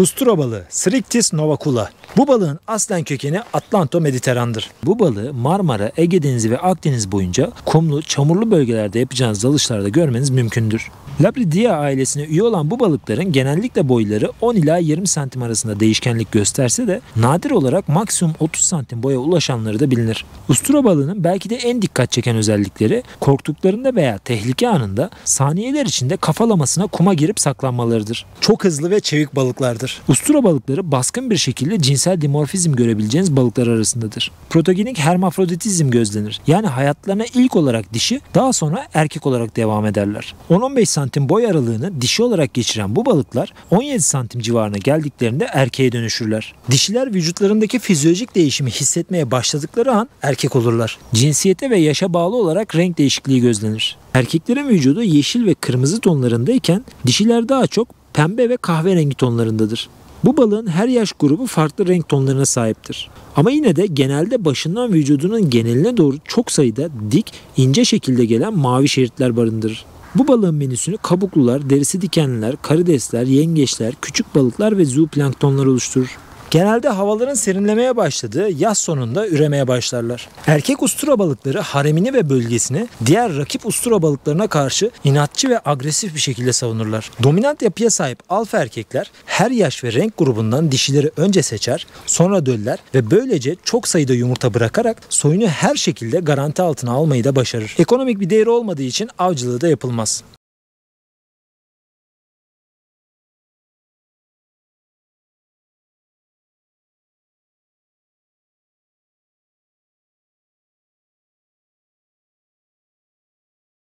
Ustura balığı Srictis novacula. Bu balığın aslen kökeni Atlanto-Mediteran'dır. Bu balığı Marmara, Ege Denizi ve Akdeniz boyunca kumlu, çamurlu bölgelerde yapacağınız dalışlarda görmeniz mümkündür. Labridia ailesine üye olan bu balıkların genellikle boyları 10 ila 20 santim arasında değişkenlik gösterse de nadir olarak maksimum 30 santim boya ulaşanları da bilinir. Ustura balığının belki de en dikkat çeken özellikleri korktuklarında veya tehlike anında saniyeler içinde kafalamasına kuma girip saklanmalarıdır. Çok hızlı ve çevik balıklardır. Ustura balıkları baskın bir şekilde cinsel dimorfizm görebileceğiniz balıklar arasındadır. Protogenik hermafroditizm gözlenir. Yani hayatlarına ilk olarak dişi daha sonra erkek olarak devam ederler. 10-15 santim boy aralığını dişi olarak geçiren bu balıklar 17 santim civarına geldiklerinde erkeğe dönüşürler. Dişiler vücutlarındaki fizyolojik değişimi hissetmeye başladıkları an erkek olurlar. Cinsiyete ve yaşa bağlı olarak renk değişikliği gözlenir. Erkeklerin vücudu yeşil ve kırmızı tonlarındayken dişiler daha çok pembe ve kahverengi tonlarındadır. Bu balığın her yaş grubu farklı renk tonlarına sahiptir. Ama yine de genelde başından vücudunun geneline doğru çok sayıda dik, ince şekilde gelen mavi şeritler barındırır. Bu balığın menüsünü kabuklular, derisi dikenliler, karidesler, yengeçler, küçük balıklar ve zooplanktonlar oluşturur. Genelde havaların serinlemeye başladığı yaz sonunda üremeye başlarlar. Erkek ustura balıkları haremini ve bölgesini diğer rakip ustura balıklarına karşı inatçı ve agresif bir şekilde savunurlar. Dominant yapıya sahip alfa erkekler her yaş ve renk grubundan dişileri önce seçer, sonra döller ve böylece çok sayıda yumurta bırakarak soyunu her şekilde garanti altına almayı da başarır. Ekonomik bir değeri olmadığı için avcılığı da yapılmaz.